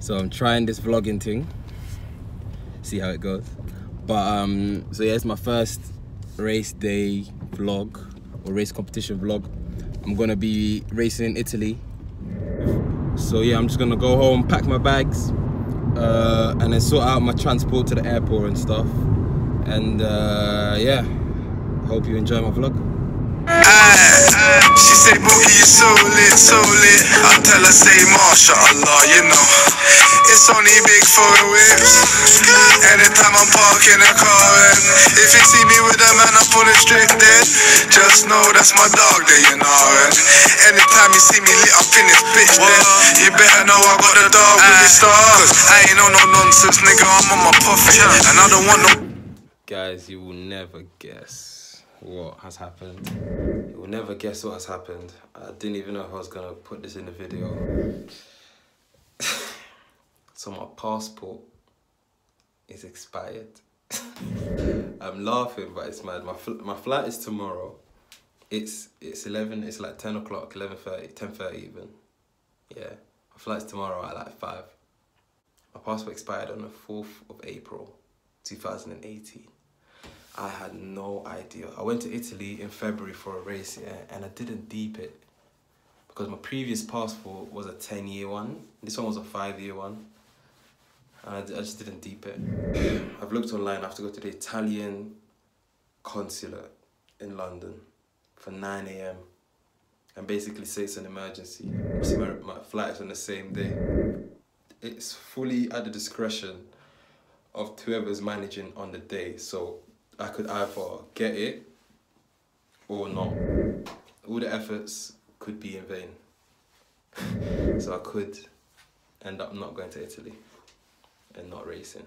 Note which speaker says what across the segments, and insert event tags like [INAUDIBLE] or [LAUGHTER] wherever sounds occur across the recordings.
Speaker 1: So I'm trying this vlogging thing. See how it goes. But um, so yeah, it's my first race day vlog or race competition vlog. I'm gonna be racing in Italy. So yeah, I'm just gonna go home, pack my bags, uh, and then sort out my transport to the airport and stuff. And uh, yeah, hope you enjoy my vlog.
Speaker 2: She say, Boogie, you so lit, so lit. I tell her, say, MashaAllah, you know. It's only big for the whips. Anytime I'm parking a car, and if you see me with a man, I'm fully restricted. Just know that's my dog there, you know. And anytime you see me lit up in this bitch, then you better know I got the dog with me ah. stars. I ain't on no nonsense, nigga. I'm on my puffy, and I don't want no.
Speaker 1: Guys, you will never guess what has happened. You will never guess what has happened. I didn't even know if I was gonna put this in the video. [LAUGHS] so my passport is expired. [LAUGHS] I'm laughing, but it's mad. My fl my flight is tomorrow. It's it's 11. It's like 10 o'clock, 11:30, 10:30 even. Yeah, my flight's tomorrow at like five. My passport expired on the 4th of April, 2018. I had no idea. I went to Italy in February for a race, yeah, and I didn't deep it because my previous passport was a 10 year one. This one was a five year one. And I, I just didn't deep it. [CLEARS THROAT] I've looked online, I have to go to the Italian consulate in London for 9 a.m. and basically say it's an emergency. My, my flight is on the same day. It's fully at the discretion of whoever's managing on the day. So I could either get it or not. All the efforts could be in vain. [LAUGHS] so I could end up not going to Italy and not racing.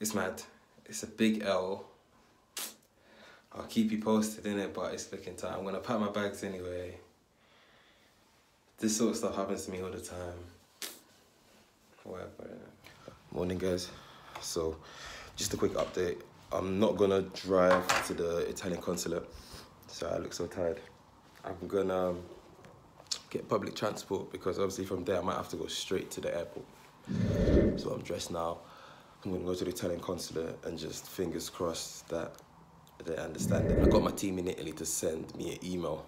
Speaker 1: It's mad. It's a big L. I'll keep you posted in it, but it's looking tight. I'm gonna pack my bags anyway. This sort of stuff happens to me all the time. Whatever. Morning, guys. So, just a quick update. I'm not gonna drive to the Italian consulate, so I look so tired. I'm gonna get public transport because obviously from there I might have to go straight to the airport. So I'm dressed now. I'm gonna go to the Italian consulate and just fingers crossed that they understand it. I got my team in Italy to send me an email.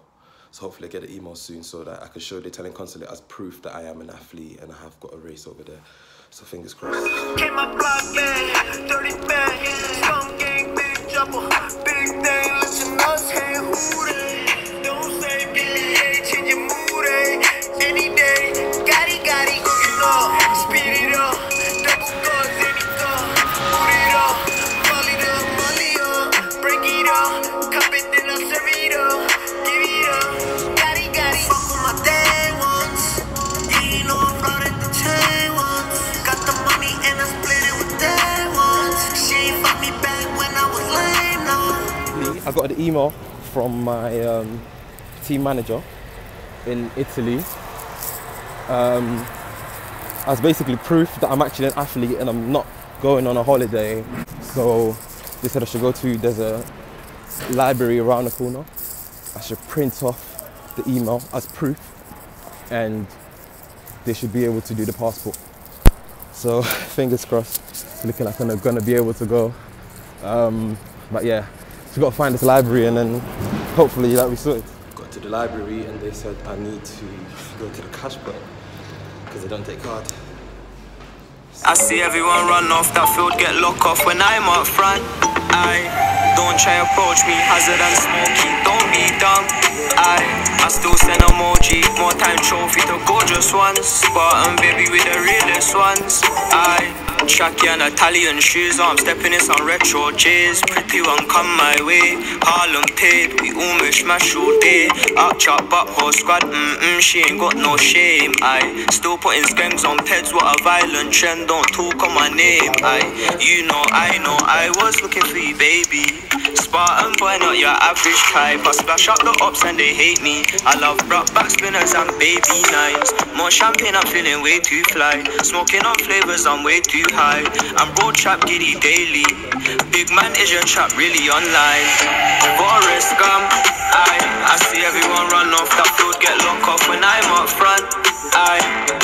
Speaker 1: So hopefully I get an email soon so that I can show the Italian consulate as proof that I am an athlete and I have got a race over there. So fingers crossed. Email from my um, team manager in Italy um, as basically proof that I'm actually an athlete and I'm not going on a holiday. So they said I should go to, there's a library around the corner. I should print off the email as proof and they should be able to do the passport. So [LAUGHS] fingers crossed, looking like I'm gonna be able to go. Um, but yeah, just gotta find this library and then hopefully that'll be sorted. Got to the library and they said I need to go to the cash point because they don't take card.
Speaker 3: I see everyone run off that field, get locked off when I'm up front. I don't try approach me, hazard and smoky. Don't be dumb. I I still send emoji, more time trophy to gorgeous ones. Spartan um, baby with the realest ones. I Tracky and Italian shoes I'm stepping in some retro J's. Pretty one come my way. Harlem paid, we almost smash all day. Up chop, but whole squad, mm mm, she ain't got no shame. I still putting skanks on peds, what a violent trend. Don't talk on my name. I, you know, I know, I was looking for you, baby. Spartan boy, not your average type. I splash up the ops and they hate me. I love rock back spinners and baby nines. More champagne, I'm feeling way too fly. Smoking on flavors, I'm way too high. I'm broad trap giddy daily. Big man is your trap really online. Forest gum, I I see everyone run off that field, get locked off when I'm up front. I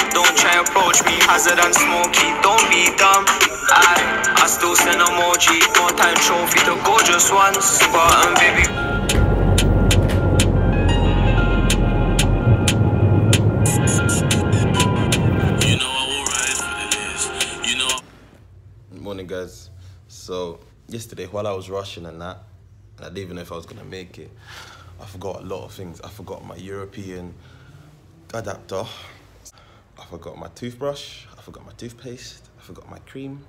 Speaker 3: don't try approach me. Hazard and smoky, don't be dumb. I, I still send emoji. No time trophy to gorgeous ones. Spartan
Speaker 1: um, baby. Yesterday, while I was rushing and that, and I didn't even know if I was gonna make it, I forgot a lot of things. I forgot my European adapter. I forgot my toothbrush. I forgot my toothpaste. I forgot my cream.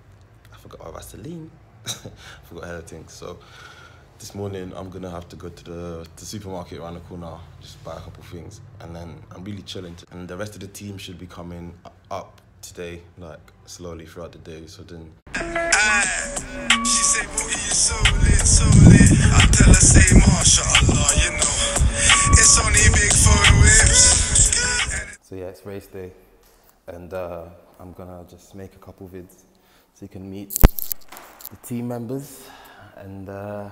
Speaker 1: I forgot my Vaseline. [LAUGHS] I forgot things. So this morning, I'm gonna have to go to the, the supermarket around the corner, just buy a couple things, and then I'm really chilling. And the rest of the team should be coming up today, like slowly throughout the day. So then
Speaker 2: She say, Boogie, you so lit, so lit. I tell her, say, Mashallah, you know. It's only big foreign whips.
Speaker 1: So yeah, it's race day, and uh, I'm gonna just make a couple vids so you can meet the team members, and uh,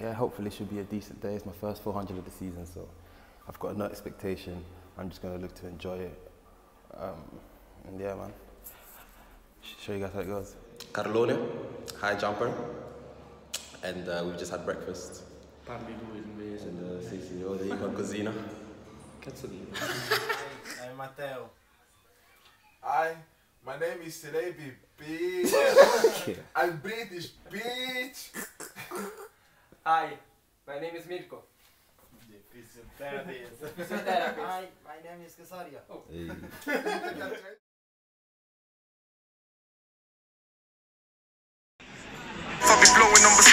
Speaker 1: yeah, hopefully it should be a decent day. It's my first 400 of the season, so I've got no expectation. I'm just gonna look to enjoy it, um, and yeah, man. Show you guys how it goes. Carolone, high jumper, and uh, we've just had breakfast. And uh, CCO, the Econ Cosina. [LAUGHS]
Speaker 4: Hey Matteo. Hi, my name is Celebi, bitch. [LAUGHS] I'm British, bitch. [LAUGHS]
Speaker 5: Hi, my name is Mirko.
Speaker 6: Hi, my name is Casaria.
Speaker 1: Hey.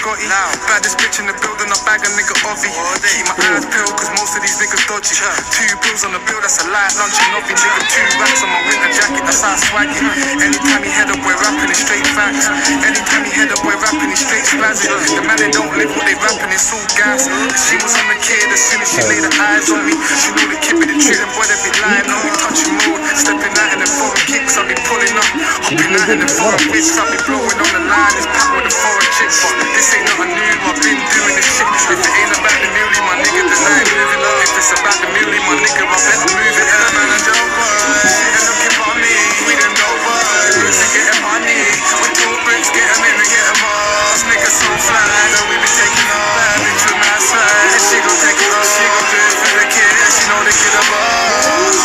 Speaker 2: Biscotti. Baddest bitch in the building, I bag a nigga Ovi. Keep my eyes peeled, cause most of these niggas dodgy. Two bills on the bill, that's a light lunch and nothing. Nigga, two racks on my winter jacket, that's how I swag it. Anytime he head up, we're rapping, it's straight facts. Anytime he head up, we're rapping, it's straight spazzing. The man, they don't live what they rapping, it's all gas. She was on the kid as soon as she laid her eyes on me. She knew the kid be the and boy, they be lying on me. Touching mode, stepping out in the foreign kicks, I be pulling up. Hopping out in the foreign whips, I be blowing on the line. It's chicks, but this ain't nothing new. I've been doing this shit. If it ain't about the muley, my nigga, then I ain't moving up. If it's about the muley, my nigga, I better move it. Yeah, man, I don't worry. They're looking for me. We know what. Bricks and getting money. We two bricks, get 'em in and get 'em off. Niggas so fly, know we be taking off. Bad bitch with my side. And she gon' take it off. She gon' do it for the kid. She know the kid a boss.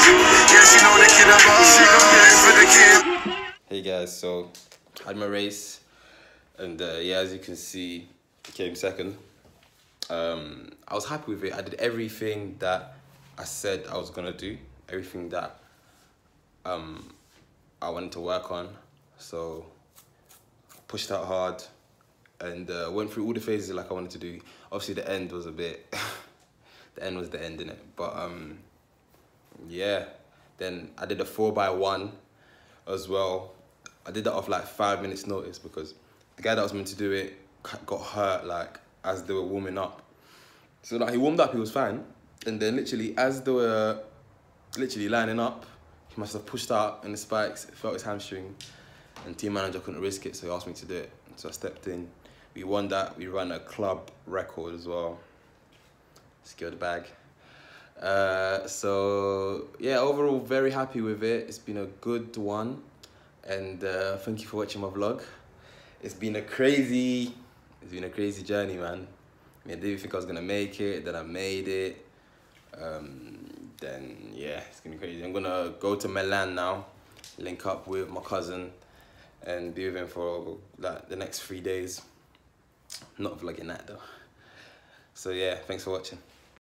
Speaker 2: Yeah, she know the kid a boss. She gon' do it for the kid.
Speaker 1: Hey guys, so had my race, and uh, yeah, as you can see, came second. Um, I was happy with it. I did everything that I said I was gonna do, everything that um, I wanted to work on. So pushed out hard, and uh, went through all the phases like I wanted to do. Obviously, the end was a bit. [LAUGHS] the end was the end in it, but um, yeah. Then I did a four by one as well. I did that off like five minutes notice because the guy that was meant to do it got hurt like as they were warming up. So like he warmed up, he was fine, and then literally as they were literally lining up, he must have pushed out in the spikes, felt his hamstring, and team manager couldn't risk it, so he asked me to do it. So I stepped in. We won that. We ran a club record as well. The bag. Uh, so yeah, overall very happy with it. It's been a good one, and uh, thank you for watching my vlog. It's been a crazy, it's been a crazy journey, man. I, mean, I didn't think I was gonna make it, then I made it. Um, then yeah, it's gonna be crazy. I'm gonna go to Milan now, link up with my cousin, and be with him for like the next three days. Not vlogging that though. So yeah, thanks for watching.